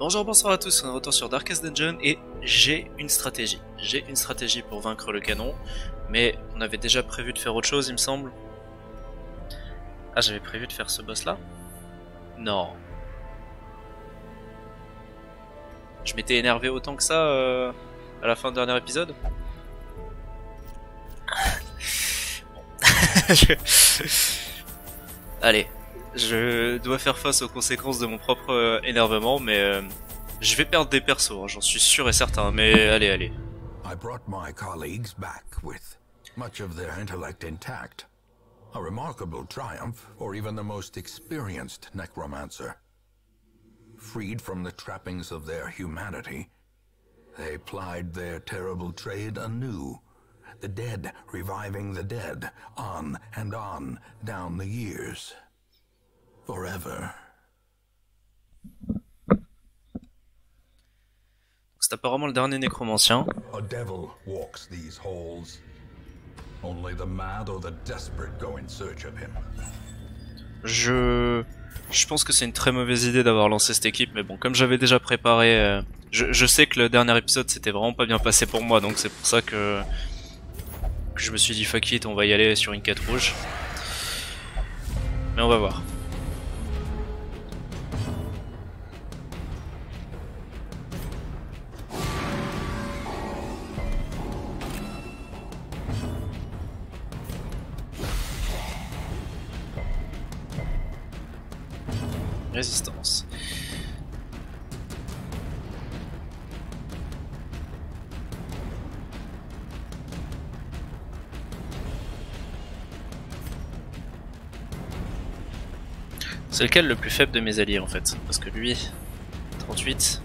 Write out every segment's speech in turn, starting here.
Bonjour, bonsoir à tous, on est retour sur Darkest Dungeon et j'ai une stratégie. J'ai une stratégie pour vaincre le canon, mais on avait déjà prévu de faire autre chose, il me semble. Ah, j'avais prévu de faire ce boss là Non. Je m'étais énervé autant que ça euh, à la fin du dernier épisode? Allez, je dois faire face aux conséquences de mon propre euh, énervement, mais euh, je vais perdre des persos, hein, j'en suis sûr et certain, mais allez, allez. I brought my colleagues back with much of their intellect intact. A remarkable triumph for even the most experienced necromancer. Freed from the trappings of their humanity, they plied their terrible trade anew. The dead reviving the dead, on and on down the years. Forever. C'est apparemment le dernier nécromancien. A devil walks these halls. Only the mad or the desperate go in search of him. Je... Je pense que c'est une très mauvaise idée d'avoir lancé cette équipe, mais bon, comme j'avais déjà préparé... euh, Je, je sais que le dernier épisode s'était vraiment pas bien passé pour moi, donc c'est pour ça que... que je me suis dit fuck it, on va y aller sur une quête rouge. Mais on va voir. Résistance. C'est lequel le plus faible de mes alliés en fait? Parce que lui, 38.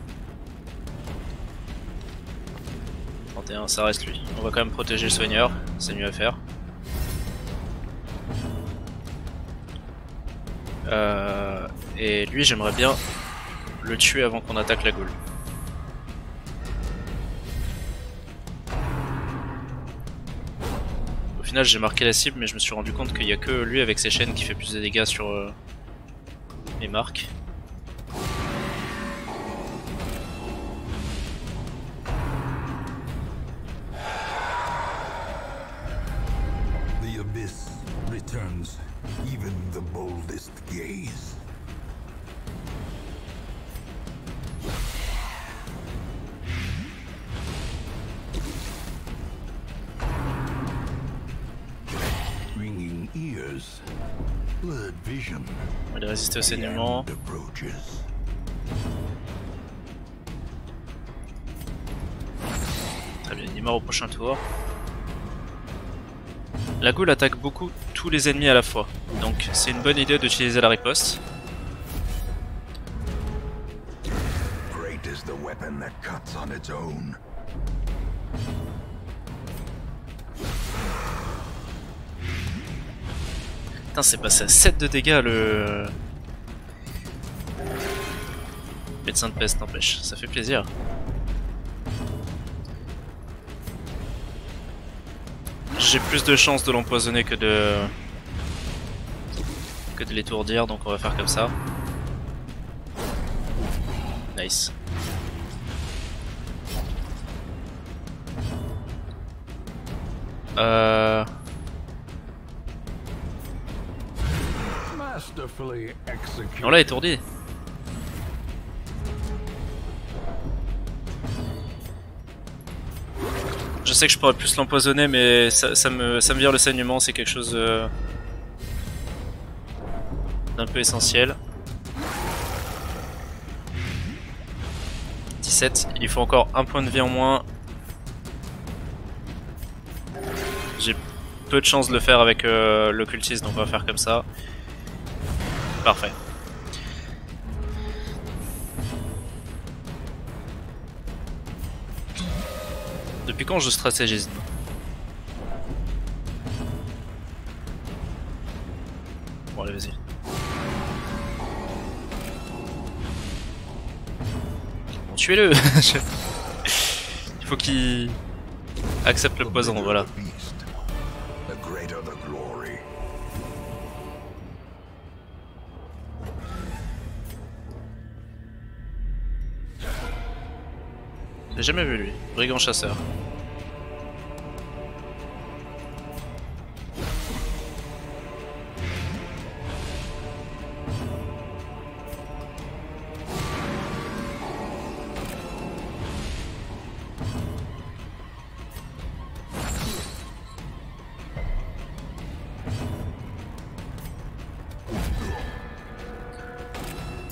31, ça reste lui. On va quand même protéger le soigneur, c'est mieux à faire. Euh, et lui, j'aimerais bien le tuer avant qu'on attaque la goule. Au final, j'ai marqué la cible, mais je me suis rendu compte qu'il n'y a que lui avec ses chaînes qui fait plus de dégâts sur euh, les marques. Aller résister au saignement. Très bien, il est mort au prochain tour. La goule attaque beaucoup tous les ennemis à la fois, donc c'est une bonne idée d'utiliser la riposte. Great is the weapon that cuts on its own. C'est passé à 7 de dégâts le. Médecin de peste n'empêche, ça fait plaisir. J'ai plus de chances de l'empoisonner que de. que de l'étourdir, donc on va faire comme ça. Nice. Euh. On l'a étourdi. Je sais que je pourrais plus l'empoisonner, mais ça, ça me, ça me vire le saignement, c'est quelque chose euh, d'un peu essentiel. 17, il faut encore un point de vie en moins. J'ai peu de chance de le faire avec euh, l'occultiste, donc on va faire comme ça. Depuis quand je stratégise Bon allez vas-y. Bon, tuez-le Il faut qu'il accepte le poison, voilà. J'ai jamais vu lui. Brigand chasseur.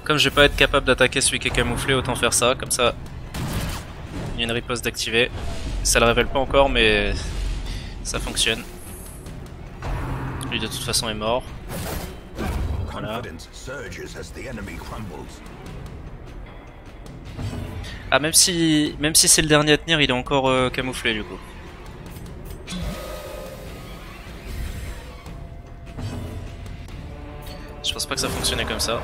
Comme je vais pas être capable d'attaquer celui qui est camouflé, autant faire ça, comme ça il y a une riposte d'activer. Ça le révèle pas encore mais ça fonctionne. Lui de toute façon est mort. Voilà. Ah même si même si c'est le dernier à tenir, il est encore euh, camouflé du coup. Je pense pas que ça fonctionnait comme ça.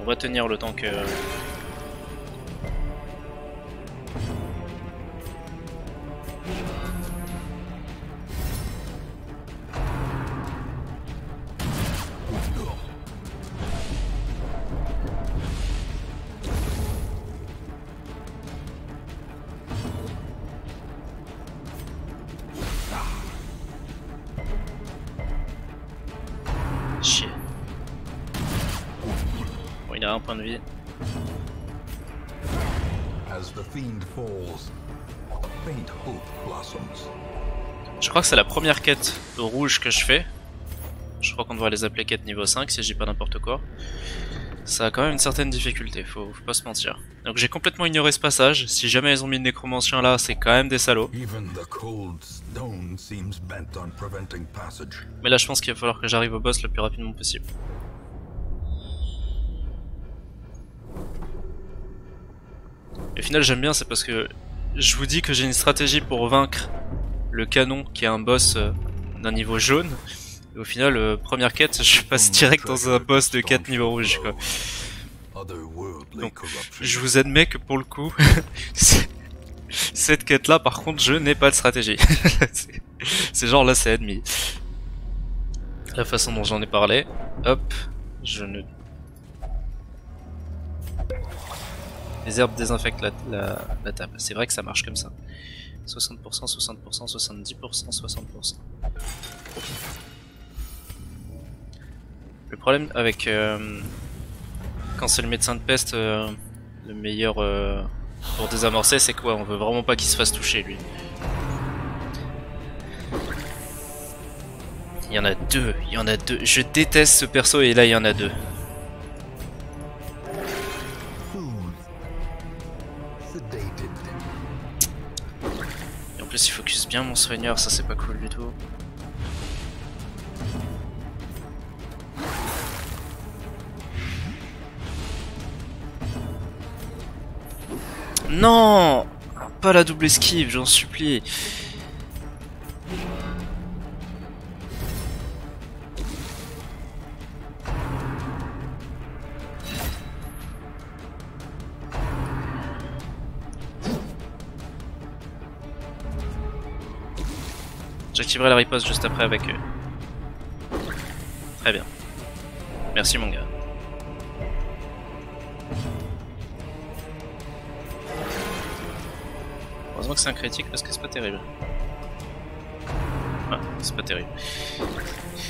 On va tenir le temps que de vie. Je crois que c'est la première quête rouge que je fais. Je crois qu'on devrait les appeler quêtes niveau 5 si j'ai pas n'importe quoi. Ça a quand même une certaine difficulté, faut, pas se mentir. Donc j'ai complètement ignoré ce passage, si jamais ils ont mis le nécromancien là, c'est quand même des salauds. Mais là je pense qu'il va falloir que j'arrive au boss le plus rapidement possible. Et au final j'aime bien c'est parce que je vous dis que j'ai une stratégie pour vaincre le canon qui est un boss euh, d'un niveau jaune. Et au final, euh, première quête, je passe direct dans un boss de 4 niveau rouge quoi. Donc je vous admets que pour le coup, cette quête là par contre je n'ai pas de stratégie. c'est genre là c'est ennemi. La façon dont j'en ai parlé, hop, je ne Les herbes désinfectent la, table. C'est vrai que ça marche comme ça. 60%, 60%, 70%, 60%. Le problème avec... Euh, quand c'est le médecin de peste, euh, le meilleur euh, pour désamorcer, c'est quoi? On veut vraiment pas qu'il se fasse toucher, lui. Il y en a deux, il y en a deux. Je déteste ce perso et là il y en a deux. Bien mon soigneur, ça c'est pas cool du tout. Non Pas la double esquive, j'en supplie. J'activerai la riposte juste après avec eux. Très bien. Merci mon gars. Heureusement que c'est un critique parce que c'est pas terrible. Ah, c'est pas terrible.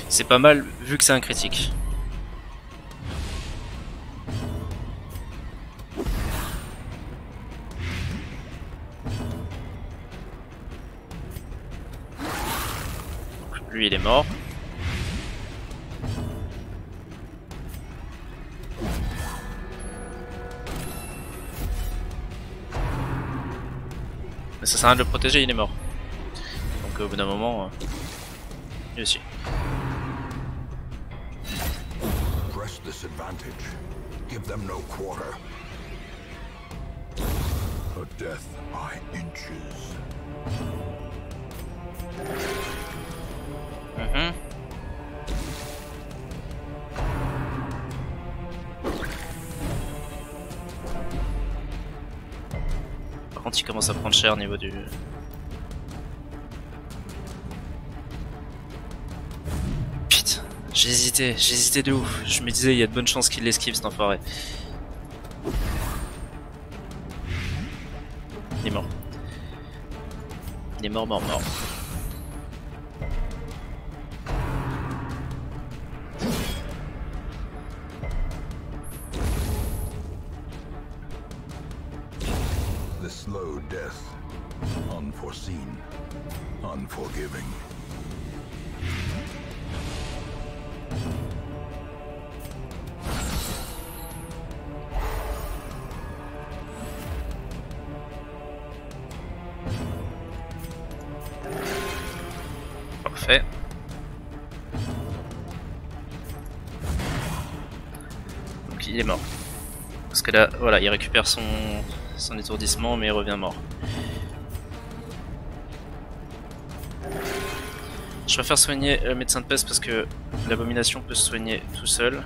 C'est pas mal vu que c'est un critique. Est mort. Mais ça sert à rien de le protéger, il est mort. Donc au bout d'un moment, euh, lui aussi. Press this advantage. Give them no quarter. A death by inches. Mhm. Par contre, il commence à prendre cher au niveau du... Putain, j'hésitais, j'hésitais de ouf. Je me disais, il y a de bonnes chances qu'il l'esquive cet enfoiré. Il est mort. Il est mort, mort, mort. Que là, voilà, il récupère son, son étourdissement, mais il revient mort. Je préfère soigner le médecin de peste parce que l'abomination peut se soigner tout seul.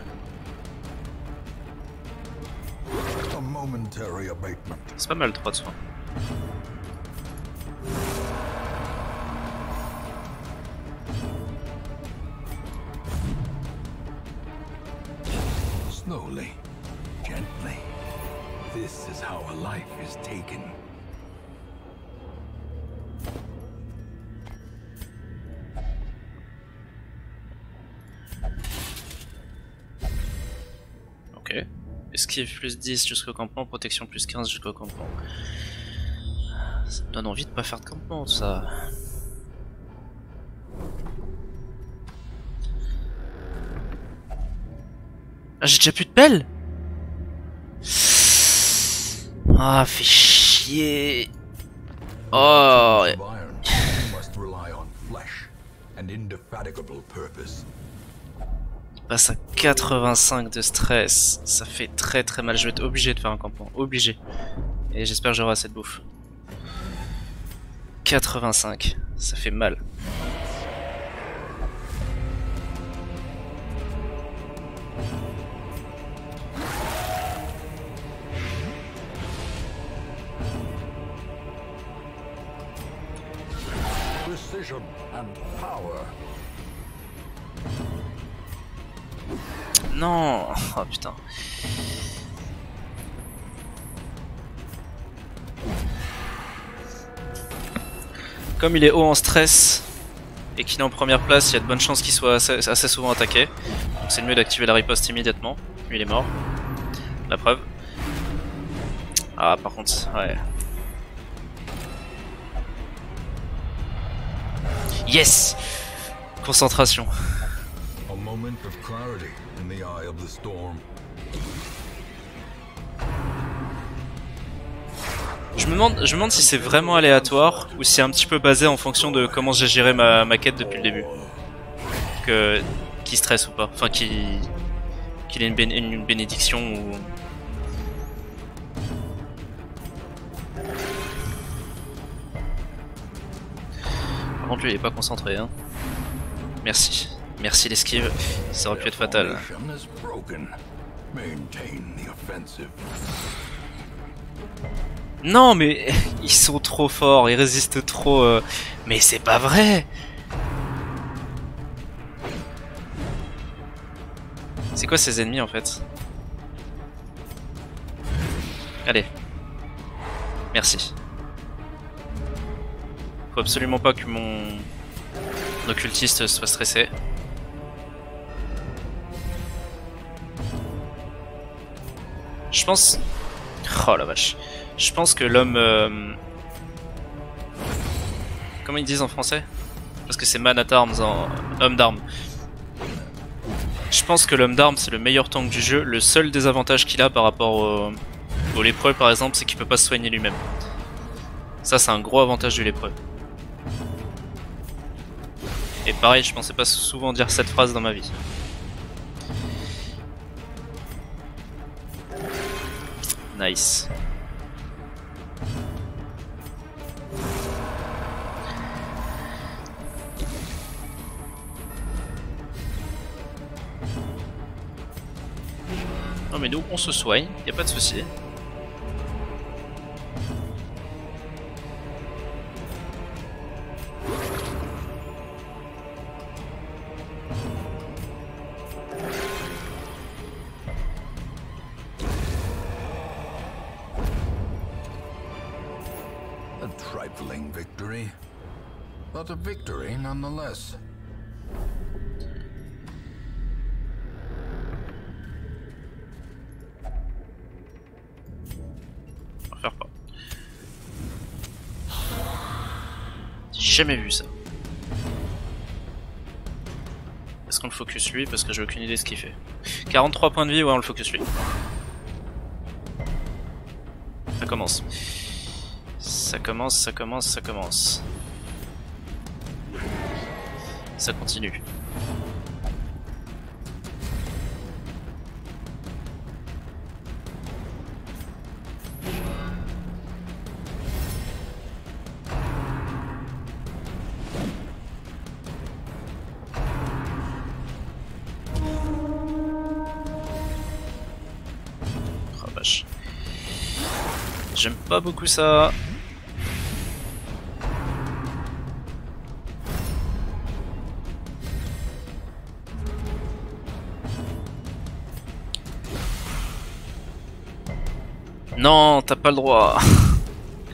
C'est pas mal 3 de soins. Ok. Esquive plus 10 jusqu'au campement, protection plus 15 jusqu'au campement? Ça me donne envie de pas faire de campement ça. Ah j'ai déjà plus de pelle? Ah fait chier Oh Of iron, you must rely on flesh and indefatigable purpose. Passe à 85 de stress. Ça fait très très mal. Je vais être obligé de faire un campement. Obligé. Et j'espère que j'aurai assez de bouffe. 85. Ça fait mal. Comme il est haut en stress et qu'il est en première place, il y a de bonnes chances qu'il soit assez, souvent attaqué. Donc c'est le mieux d'activer la riposte immédiatement. Lui il est mort. La preuve. Ah par contre, ouais. Yes Concentration. A moment of clarity in the eye of the storm. Je me demande, si c'est vraiment aléatoire ou si c'est un petit peu basé en fonction de comment j'ai géré ma, ma quête depuis le début. Que qui stresse ou pas, enfin qui qu'il ait une, bén- une bénédiction ou. Par contre lui il est pas concentré hein. Merci, merci l'esquive, ça aurait pu être fatal. Non mais ils sont trop forts, ils résistent trop. euh, Mais c'est pas vrai. C'est quoi ces ennemis en fait? Allez. Merci. Faut absolument pas que mon occultiste soit stressé. Je pense... Oh la vache. Je pense que l'homme... euh, Comment ils disent en français? Parce que c'est man at arms en... Homme d'armes. Je pense que l'homme d'armes c'est le meilleur tank du jeu. Le seul désavantage qu'il a par rapport au, au lépreux par exemple, c'est qu'il peut pas se soigner lui-même. Ça c'est un gros avantage du lépreux. Et pareil, je pensais pas souvent dire cette phrase dans ma vie. Nice. On se soigne, y a pas de souci. humbling victory, but a victory nonetheless. Jamais vu ça. Est-ce qu'on le focus lui Parce que j'ai aucune idée de ce qu'il fait? 43 points de vie, ouais on le focus lui. Ça commence. Ça commence, ça commence, ça commence. Ça continue. Pas beaucoup ça. Non, t'as pas le droit.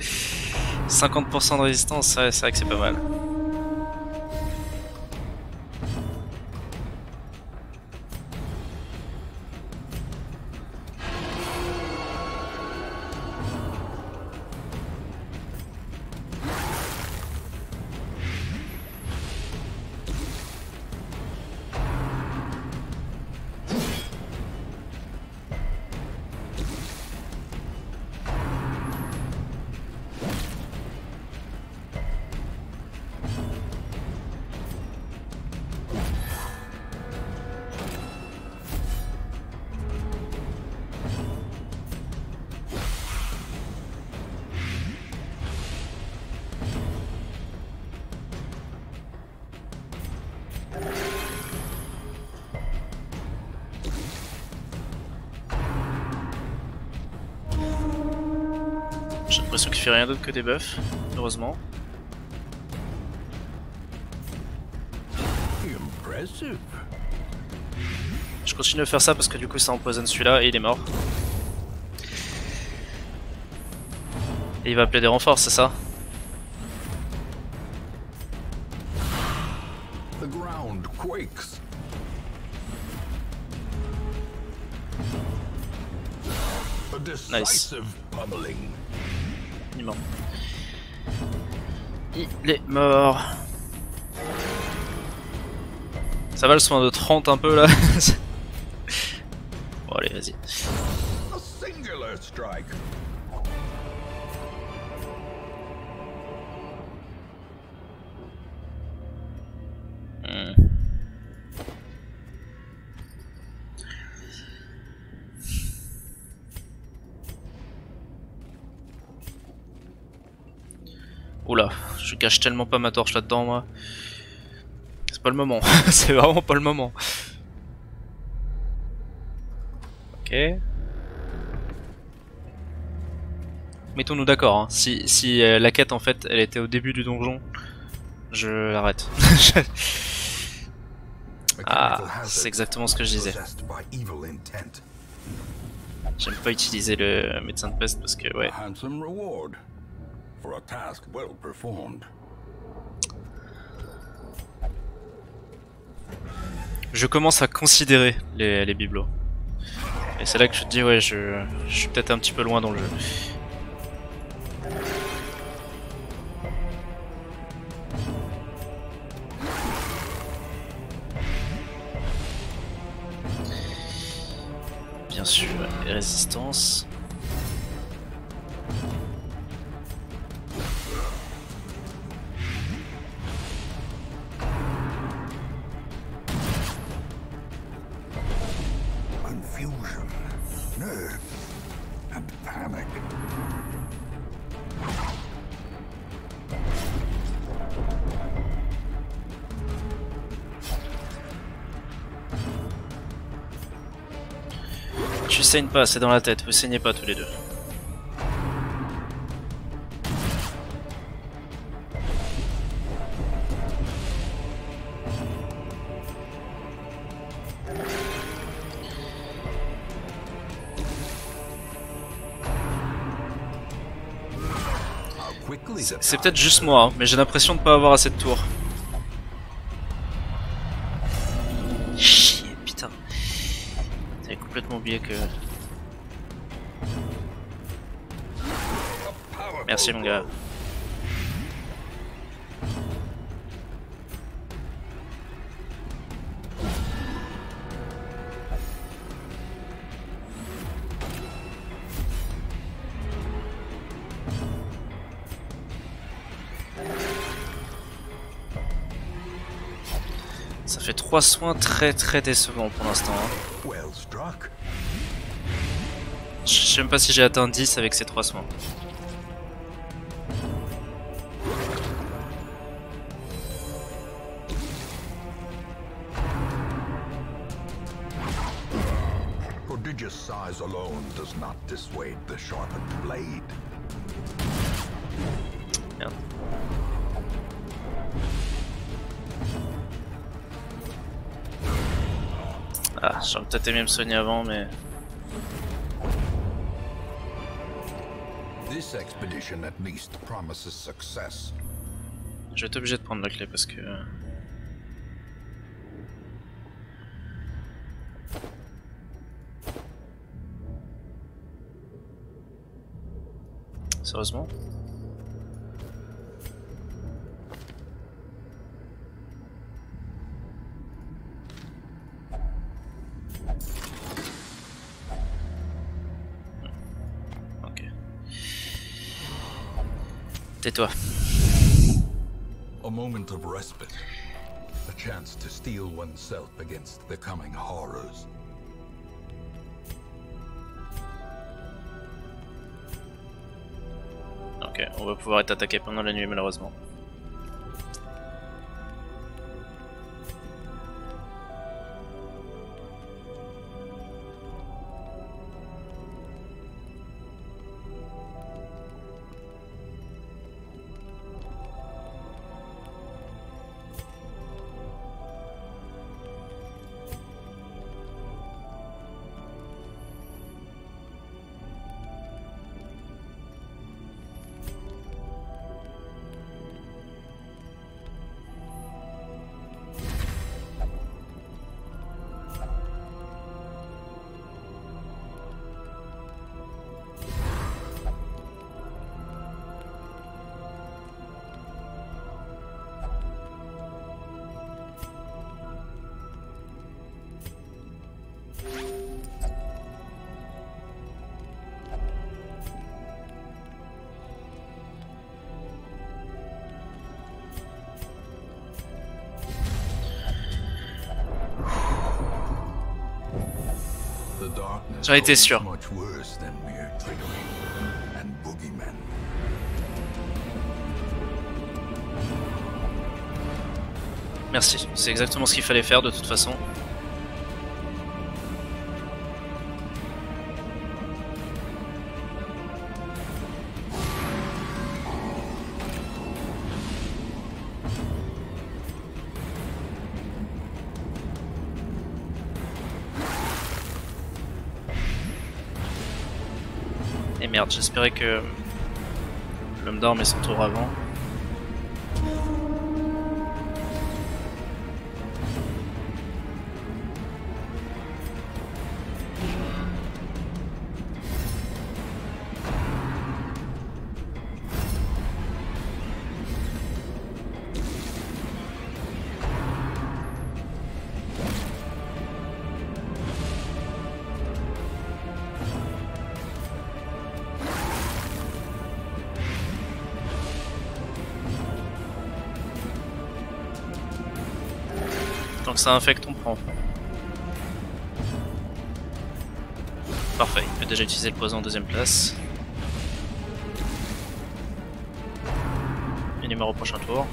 50% de résistance, c'est vrai que c'est pas mal. Que des buffs, heureusement. Impressive. Je continue de faire ça parce que du coup ça empoisonne celui-là et il est mort. Et il va appeler des renforts, c'est ça The ground quakes. A decisive pummeling. Il est mort. Il est mort. Ça va le soin de 30 un peu là Bon allez vas-y. Cache tellement pas ma torche là-dedans moi. C'est pas le moment, c'est vraiment pas le moment. Ok. Mettons-nous d'accord, hein. si, si euh, la quête en fait elle était au début du donjon, je l'arrête. Ah, c'est exactement ce que je disais. possessed by evil intent. J'aime pas utiliser le médecin de peste parce que ouais. Je commence à considérer les, les bibelots. Et c'est là que je te dis ouais je, je suis peut-être un petit peu loin dans le jeu. C'est dans la tête, vous saignez pas tous les deux. C'est peut-être juste moi, hein, mais j'ai l'impression de pas avoir assez de tours. Chier, putain. J'avais complètement oublié que... Merci mon gars. Ça fait 3 soins très très décevants pour l'instant. hein. Je sais même pas si j'ai atteint 10 avec ces 3 soins. Me soigner avant, mais... This expedition at least promises success. Je vais être obligé de prendre la clé parce que... Sérieusement? Tais-toi. A moment of respite. A chance to steel oneself against the coming horrors. Ok, on va pouvoir être attaqué pendant la nuit malheureusement. J'en étais is sûr. Merci, c'est exactement ce qu'il fallait faire de toute façon. J'espérais que l'homme d'or son tour avant. Ça infecte, on prend. Parfait, il peut déjà utiliser le poison en deuxième place. Et numéro au prochain tour.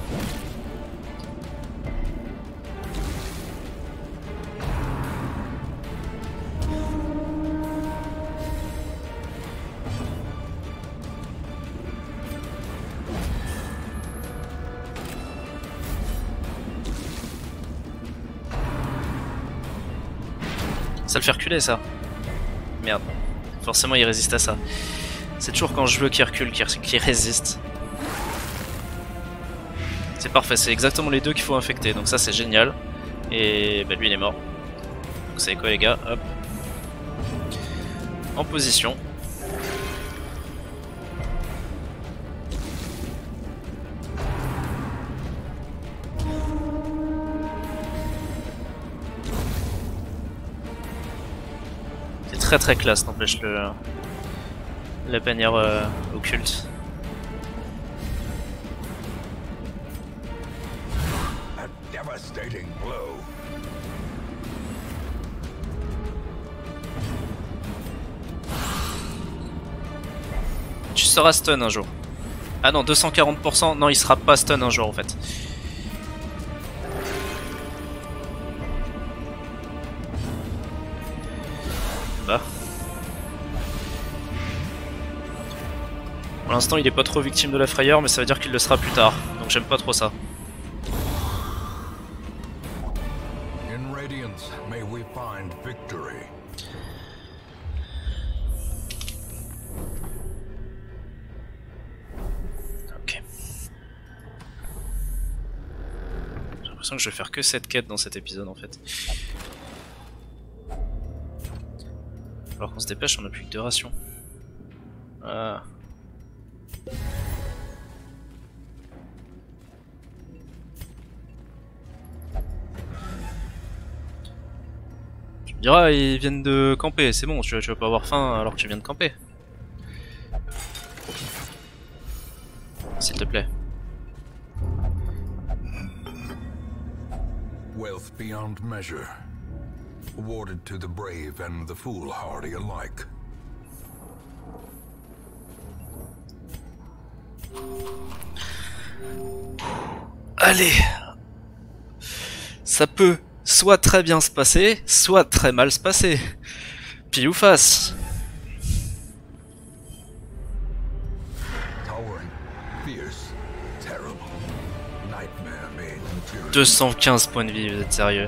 faire reculer ça. Merde. Forcément, il résiste à ça. C'est toujours quand je veux qu'il recule qu'il résiste. C'est parfait, c'est exactement les deux qu'il faut infecter, donc ça c'est génial. Et bah, lui il est mort. Donc c'est quoi les gars? Hop. En position. Très très classe n'empêche le la bannière euh, occulte. Tu seras stun un jour. Ah non, 240%, non il sera pas stun un jour en fait. L'instant il est pas trop victime de la frayeur mais ça veut dire qu'il le sera plus tard. Donc j'aime pas trop ça. Ok. J'ai l'impression que je vais faire que cette quête dans cet épisode en fait. Alors qu'on se dépêche, on a plus que deux rations. Ah. Diras, ils viennent de camper, c'est bon, tu vas, tu vas pas avoir faim alors que tu viens de camper. S'il te plaît. Wealth beyond measure. Awarded to the brave and the foolhardy alike. Allez Ça peut soit très bien se passer, soit très mal se passer. Pile ou face. Towering, fierce, terrible. Nightmare made material. 215 points de vie, vous êtes sérieux.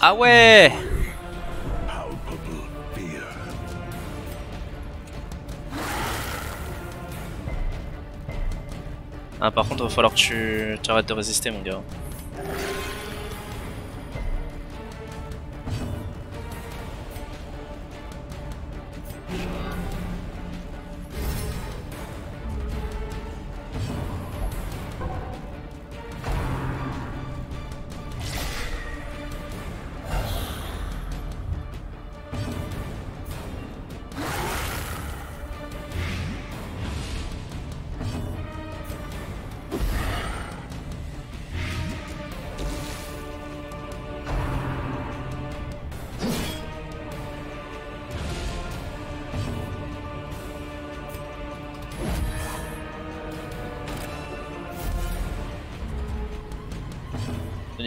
Ah ouais Ah par contre, va falloir que tu tu arrêtes de résister mon gars.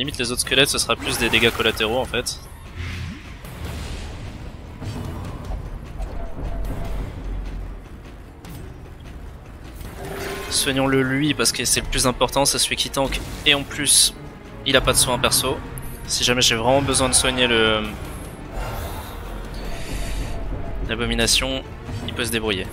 Limite les autres squelettes ce sera plus des dégâts collatéraux en fait. Soignons-le lui parce que c'est le plus important, c'est celui qui tank et en plus il a pas de soins perso. Si jamais j'ai vraiment besoin de soigner le l'abomination, il peut se débrouiller.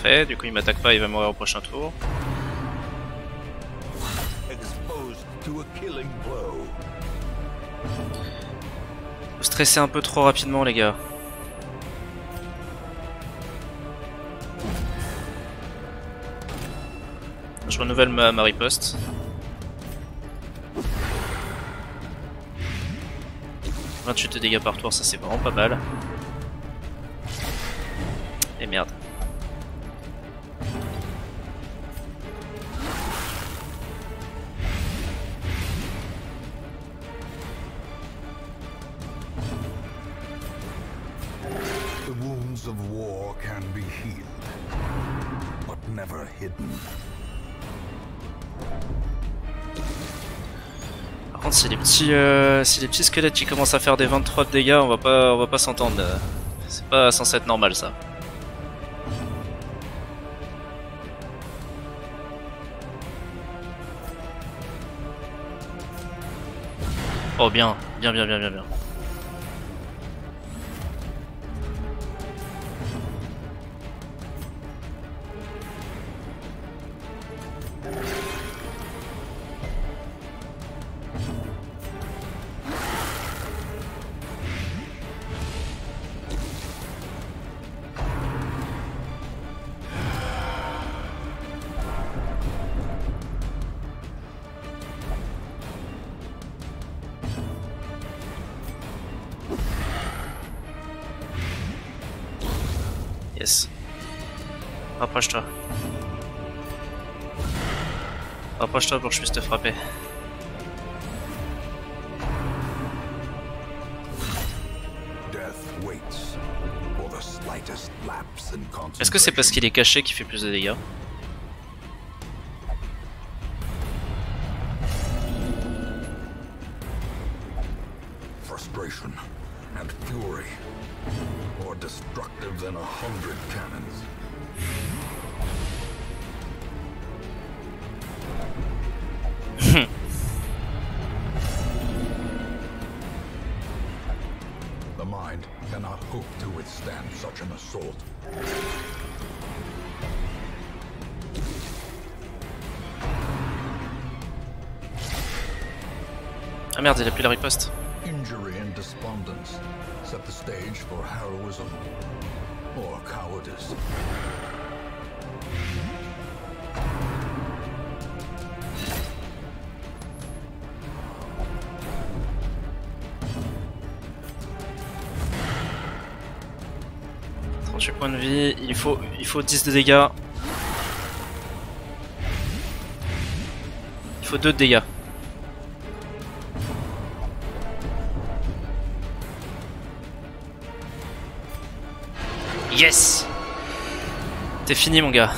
Parfait, du coup il m'attaque pas, il va mourir au prochain tour. Vous stressez un peu trop rapidement les gars. Je renouvelle ma, ma riposte. « 28 de dégâts par tour, ça c'est vraiment pas mal. si les euh, petits squelettes qui commencent à faire des 23 de dégâts, on va pas, on va pas s'entendre. Euh. C'est pas censé être normal ça. Oh bien, bien, bien, bien, bien, bien. Rapproche-toi. Rapproche-toi pour que je puisse te frapper. Est-ce que c'est parce qu'il est caché qu'il fait plus de dégâts? Ah merde, il a plus la riposte. Injury and despondence set the stage for heroism or cowardice. De vie, il faut, il faut 10 de dégâts. Il faut 2 de dégâts. T'es fini mon gars.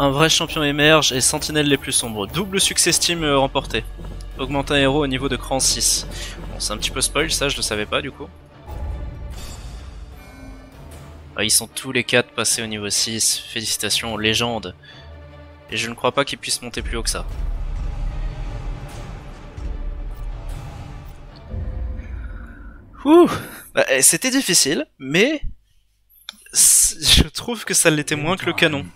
Un vrai champion émerge et sentinelle les plus sombres. Double succès Steam euh, remporté. Augmente un héros au niveau de cran 6. Bon, c'est un petit peu spoil, ça je le savais pas du coup. Ah, ils sont tous les quatre passés au niveau 6. Félicitations, légende. Et je ne crois pas qu'ils puissent monter plus haut que ça. Ouh. Bah, eh, C'était difficile, mais je trouve que ça l'était moins que le canon.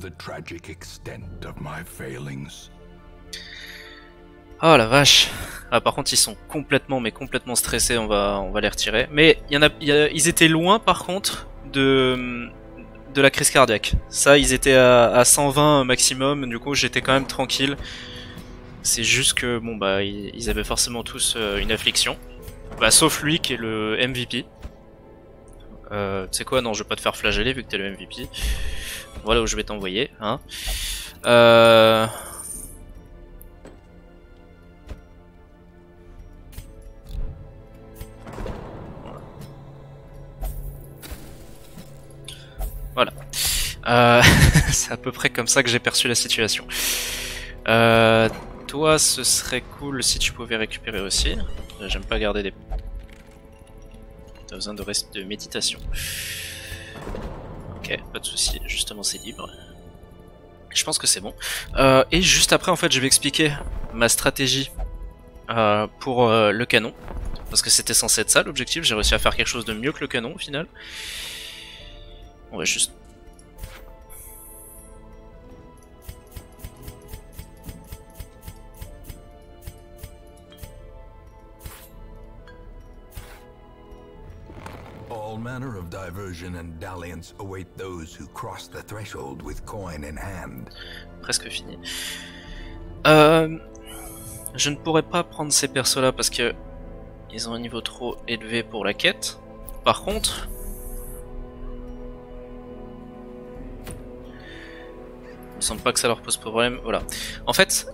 The tragic extent of my failings. Oh la vache. Ah par contre ils sont complètement mais complètement stressés, on va on va les retirer. Mais y en a, ils étaient loin par contre de de la crise cardiaque. Ça ils étaient à, à 120 maximum, du coup j'étais quand même tranquille. C'est juste que bon bah ils, ils avaient forcément tous euh, une affliction. Bah sauf lui qui est le MVP. Euh, tu sais quoi, non je vais pas te faire flageller vu que t'es le MVP. Voilà où je vais t'envoyer, hein. Euh... Voilà. Euh, c'est à peu près comme ça que j'ai perçu la situation. Euh, toi, ce serait cool si tu pouvais récupérer aussi. J'aime pas garder des... T'as besoin de, reste de méditation. Ok, pas de souci. Justement, c'est libre. Je pense que c'est bon. Euh, et juste après, en fait, je vais expliquer ma stratégie euh, pour euh, le canon. Parce que c'était censé être ça l'objectif. J'ai réussi à faire quelque chose de mieux que le canon au final. On va juste manner of diversion and dalliance await those who cross the threshold with coin in hand. presque fini. Euh, je ne pourrais pas prendre ces persos là parce que ils ont un niveau trop élevé pour la quête. Par contre, il me semble pas que ça leur pose problème. Voilà. En fait,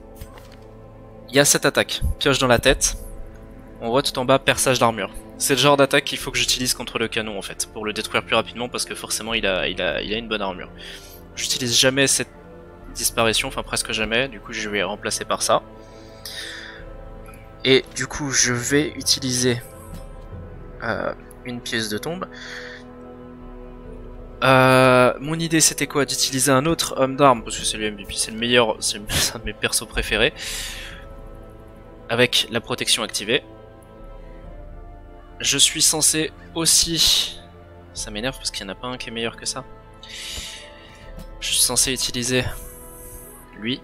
il y a cette attaque, pioche dans la tête. on voit tout en bas perçage d'armure. C'est le genre d'attaque qu'il faut que j'utilise contre le canon en fait, pour le détruire plus rapidement parce que forcément il a, il a, il a une bonne armure. J'utilise jamais cette disparition, enfin presque jamais, du coup je vais remplacer par ça. Et du coup je vais utiliser euh, une pièce de tombe. Euh, mon idée c'était quoi? D'utiliser un autre homme d'armes, parce que c'est le MVP, c'est le meilleur, c'est un de mes persos préférés. Avec la protection activée. Je suis censé aussi... Ça m'énerve parce qu'il n'y en a pas un qui est meilleur que ça. Je suis censé utiliser lui.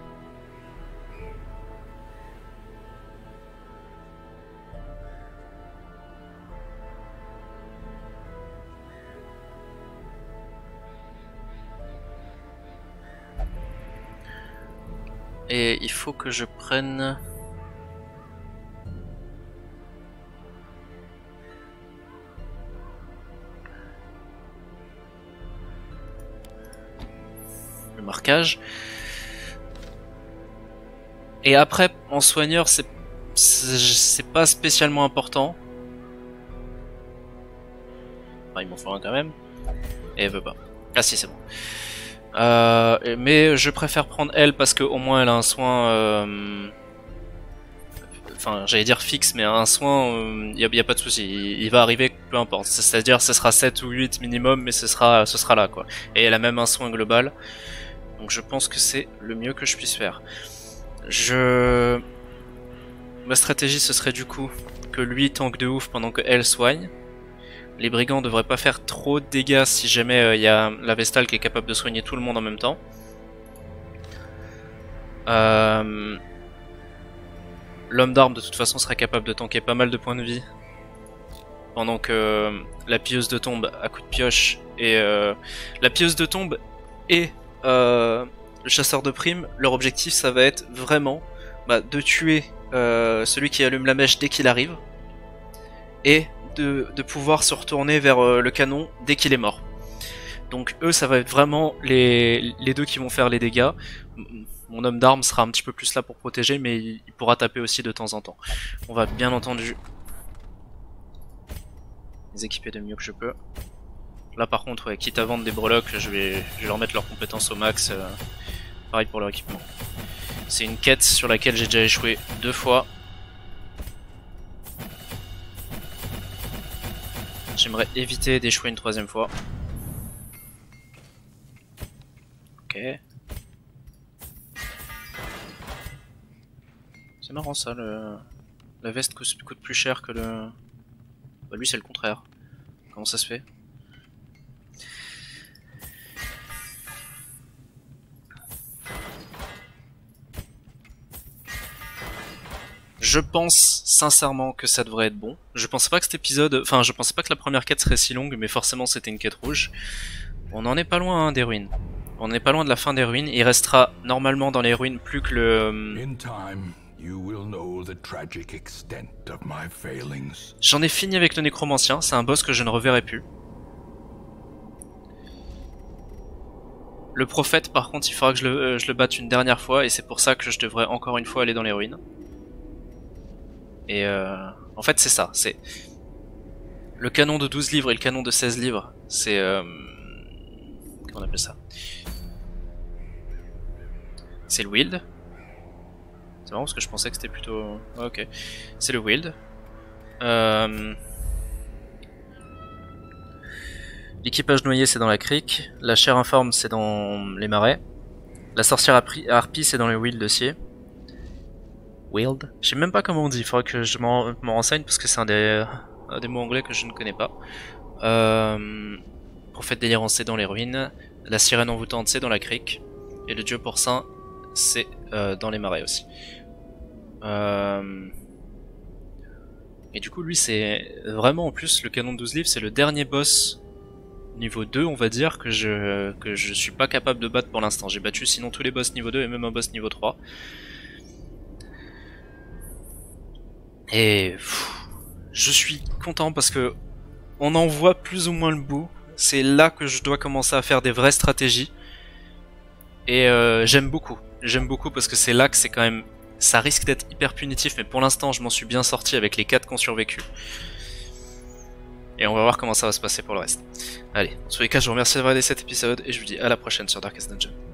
Et il faut que je prenne... marquage. Et après, en soigneur, c'est pas spécialement important. Il m'en faut un quand même. Et elle veut pas. Ah si, c'est bon. Euh, mais je préfère prendre elle parce que au moins elle a un soin. Euh... Enfin, j'allais dire fixe, mais un soin, il euh, n'y a, pas de souci. Il, va arriver, peu importe. C'est-à-dire, ce sera 7 ou 8 minimum, mais ce sera, ce sera là, quoi. Et elle a même un soin global. Donc je pense que c'est le mieux que je puisse faire. Je... Ma stratégie, ce serait du coup que lui tank de ouf pendant que elle soigne. Les brigands devraient pas faire trop de dégâts si jamais il euh, y a la Vestale qui est capable de soigner tout le monde en même temps. Euh, l'homme d'arme de toute façon sera capable de tanker pas mal de points de vie. Pendant que euh, la pieuse de tombe à coup de pioche et la pieuse de tombe et le chasseur de primes, leur objectif ça va être vraiment bah, de tuer celui qui allume la mèche dès qu'il arrive et de, pouvoir se retourner vers euh, le canon dès qu'il est mort. Donc eux, ça va être vraiment les, deux qui vont faire les dégâts. Mon homme d'armes sera un petit peu plus là pour protéger, mais il, pourra taper aussi de temps en temps. On va bien entendu les équiper de mieux que je peux. Là par contre, quitte à vendre des breloques, je vais, leur mettre leurs compétences au max. Euh, pareil pour leur équipement. C'est une quête sur laquelle j'ai déjà échoué deux fois. J'aimerais éviter d'échouer une troisième fois. Ok. C'est marrant ça, le... la veste coûte plus cher que le... Bah lui c'est le contraire. Comment ça se fait? Je pense sincèrement que ça devrait être bon. Je pensais pas que cet épisode, enfin je pensais pas que la première quête serait si longue, mais forcément c'était une quête rouge. On en est pas loin hein, des ruines. On n'est pas loin de la fin des ruines. Il restera normalement dans les ruines plus que le... J'en ai fini avec le nécromancien, c'est un boss que je ne reverrai plus. Le prophète par contre il faudra que je le, euh, je le batte une dernière fois et c'est pour ça que je devrais encore une fois aller dans les ruines. Et euh, en fait, c'est ça. C'est le canon de 12 livres et le canon de 16 livres. C'est euh, comment on appelle ça? C'est le wield. C'est marrant parce que je pensais que c'était plutôt. ok. C'est le wield. Euh... L'équipage noyé c'est dans la crique, la chair informe c'est dans les marais, la sorcière harpie c'est dans le wild de Wild. Je sais même pas comment on dit, il faudrait que je m'en renseigne parce que c'est un des, des mots anglais que je ne connais pas. Euh, prophète délirant c'est dans les ruines, la sirène envoûtante c'est dans la crique, et le dieu porcin c'est euh, dans les marais aussi. Euh... Et du coup lui c'est vraiment en plus le canon de 12 livres c'est le dernier boss niveau 2 on va dire que je, que je suis pas capable de battre pour l'instant. J'ai battu sinon tous les boss niveau 2 et même un boss niveau 3. Et je suis content parce que on en voit plus ou moins le bout. C'est là que je dois commencer à faire des vraies stratégies. Et euh, j'aime beaucoup. J'aime beaucoup parce que c'est là que c'est quand même ça risque d'être hyper punitif, mais pour l'instant, je m'en suis bien sorti avec les 4 qui ont survécu. Et on va voir comment ça va se passer pour le reste. Allez, en tous les cas, je vous remercie d'avoir regardé cet épisode et je vous dis à la prochaine sur Darkest Dungeon.